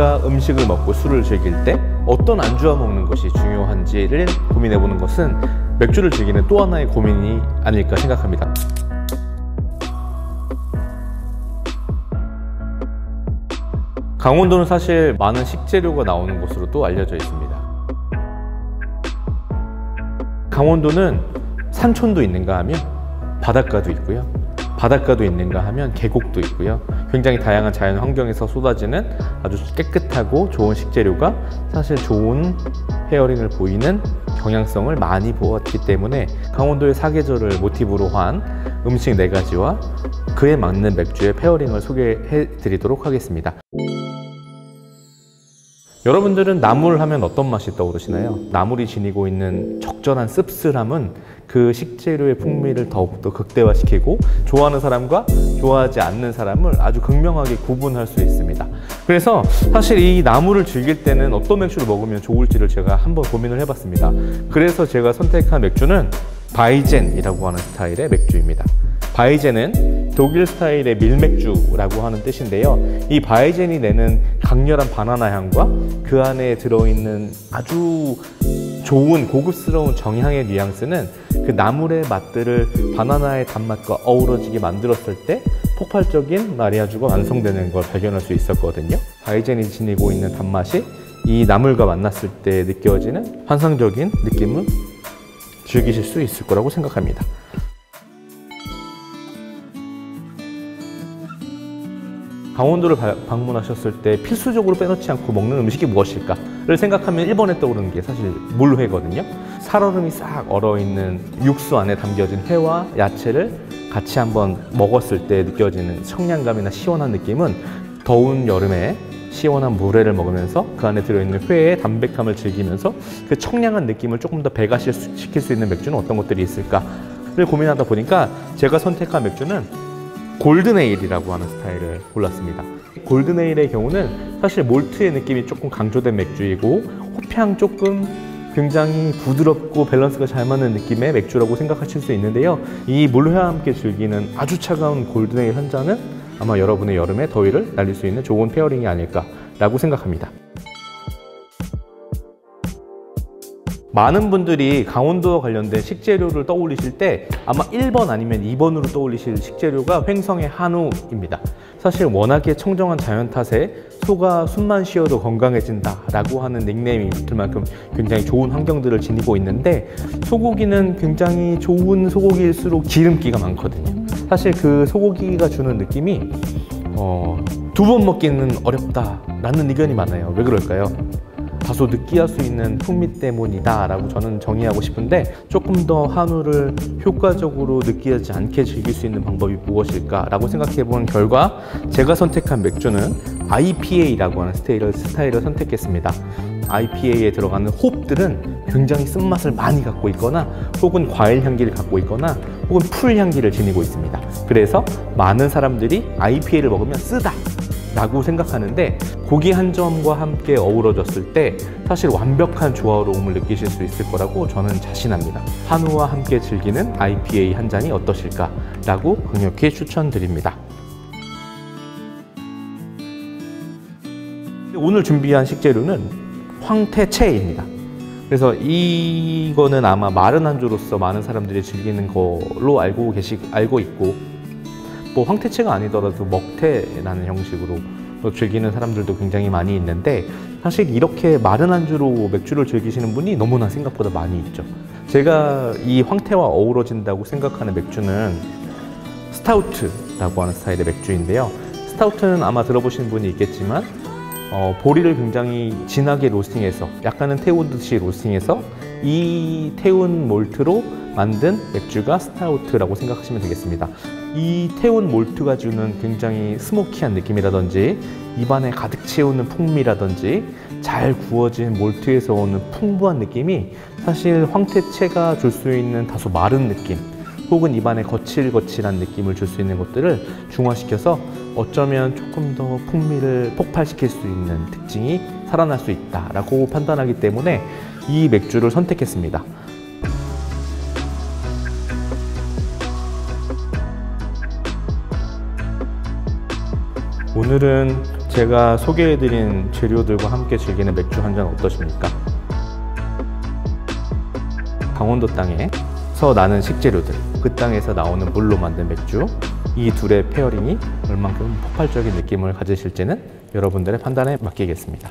우리가 음식을 먹고 술을 즐길 때 어떤 안주와 먹는 것이 중요한지를 고민해 보는 것은 맥주를 즐기는 또 하나의 고민이 아닐까 생각합니다. 강원도는 사실 많은 식재료가 나오는 곳으로도 알려져 있습니다. 강원도는 산촌도 있는가 하면 바닷가도 있고요. 바닷가도 있는가 하면 계곡도 있고요. 굉장히 다양한 자연 환경에서 쏟아지는 아주 깨끗하고 좋은 식재료가 사실 좋은 pairing을 보이는 경향성을 많이 보았기 때문에 강원도의 사계절을 모티브로 한 음식 네 가지와 그에 맞는 맥주의 pairing을 소개해 드리도록 하겠습니다. 여러분들은 나물 하면 어떤 맛이 떠오르시나요? 나물이 지니고 있는 적절한 씁쓸함은 그 식재료의 풍미를 더욱더 극대화시키고 좋아하는 사람과 좋아하지 않는 사람을 아주 극명하게 구분할 수 있습니다. 그래서 사실 이 나물을 즐길 때는 어떤 맥주를 먹으면 좋을지를 제가 한번 고민을 해봤습니다. 그래서 제가 선택한 맥주는 바이젠이라고 하는 스타일의 맥주입니다. 바이젠은 독일 스타일의 밀맥주라고 하는 뜻인데요. 이 바이젠이 내는 강렬한 바나나 향과 그 안에 들어있는 아주 좋은 고급스러운 정향의 뉘앙스는 그 나물의 맛들을 바나나의 단맛과 어우러지게 만들었을 때 폭발적인 마리아주가 완성되는 걸 발견할 수 있었거든요. 바이젠이 지니고 있는 단맛이 이 나물과 만났을 때 느껴지는 환상적인 느낌을 즐기실 수 있을 거라고 생각합니다. 강원도를 방문하셨을 때 필수적으로 빼놓지 않고 먹는 음식이 무엇일까를 생각하면 1번에 떠오르는 게 사실 물회거든요. 살얼음이 싹 얼어있는 육수 안에 담겨진 회와 야채를 같이 한번 먹었을 때 느껴지는 청량감이나 시원한 느낌은 더운 여름에 시원한 물회를 먹으면서 그 안에 들어있는 회의 담백함을 즐기면서 그 청량한 느낌을 조금 더 배가시킬 수 있는 맥주는 어떤 것들이 있을까를 고민하다 보니까 제가 선택한 맥주는 골든에일이라고 하는 스타일을 골랐습니다. 골든에일의 경우는 사실 몰트의 느낌이 조금 강조된 맥주이고 홉향 조금 굉장히 부드럽고 밸런스가 잘 맞는 느낌의 맥주라고 생각하실 수 있는데요. 이 물회와 함께 즐기는 아주 차가운 golden ale 한 잔은 아마 여러분의 여름의 더위를 날릴 수 있는 좋은 pairing이 아닐까라고 생각합니다. 많은 분들이 강원도와 관련된 식재료를 떠올리실 때 아마 1번 아니면 2번으로 떠올리실 식재료가 횡성의 한우입니다. 사실 워낙에 청정한 자연 탓에 소가 숨만 쉬어도 건강해진다 라고 하는 닉네임이 붙을 만큼 굉장히 좋은 환경들을 지니고 있는데 소고기는 굉장히 좋은 소고기일수록 기름기가 많거든요. 사실 그 소고기가 주는 느낌이 어, 두 번 먹기는 어렵다 라는 의견이 많아요. 왜 그럴까요? 다소 느끼할 수 있는 풍미 때문이다 라고 저는 정의하고 싶은데 조금 더 한우를 효과적으로 느끼하지 않게 즐길 수 있는 방법이 무엇일까 라고 생각해 본 결과 제가 선택한 맥주는 IPA라고 하는 스타일을, 스타일을 선택했습니다. IPA에 들어가는 홉들은 굉장히 쓴맛을 많이 갖고 있거나 혹은 과일 향기를 갖고 있거나 혹은 풀 향기를 지니고 있습니다. 그래서 많은 사람들이 IPA를 먹으면 쓰다 라고 생각하는데 고기 한 점과 함께 어우러졌을 때 사실 완벽한 조화로움을 느끼실 수 있을 거라고 저는 자신합니다. 한우와 함께 즐기는 IPA 한 잔이 어떠실까? 라고 강력히 추천드립니다. 오늘 준비한 식재료는 황태채입니다. 그래서 이거는 아마 마른 안주로서 많은 사람들이 즐기는 걸로 알고 계시 알고 있고 뭐 황태채가 아니더라도 먹태라는 형식으로 즐기는 사람들도 굉장히 많이 있는데 사실 이렇게 마른 안주로 맥주를 즐기시는 분이 너무나 생각보다 많이 있죠. 제가 이 황태와 어우러진다고 생각하는 맥주는 스타우트라고 하는 스타일의 맥주인데요. 스타우트는 아마 들어보신 분이 있겠지만 어, 보리를 굉장히 진하게 roasting해서 약간은 태우듯이 roasting해서 이 태운 malt로 만든 맥주가 스타우트라고 생각하시면 되겠습니다. 이 태운 malt가 주는 굉장히 smoky한 느낌이라든지 입안에 가득 채우는 풍미라든지 잘 구워진 몰트에서 오는 풍부한 느낌이 사실 황태채가 줄 수 있는 다소 마른 느낌 혹은 입안에 거칠거칠한 느낌을 줄 수 있는 것들을 중화시켜서 어쩌면 조금 더 풍미를 폭발시킬 수 있는 특징이 살아날 수 있다라고 판단하기 때문에 이 맥주를 선택했습니다. 오늘은 제가 소개해드린 재료들과 함께 즐기는 맥주 한 잔 어떠십니까? 강원도 땅에서 나는 식재료들, 그 땅에서 나오는 물로 만든 맥주, 이 둘의 pairing이 얼만큼 폭발적인 느낌을 가지실지는 여러분들의 판단에 맡기겠습니다.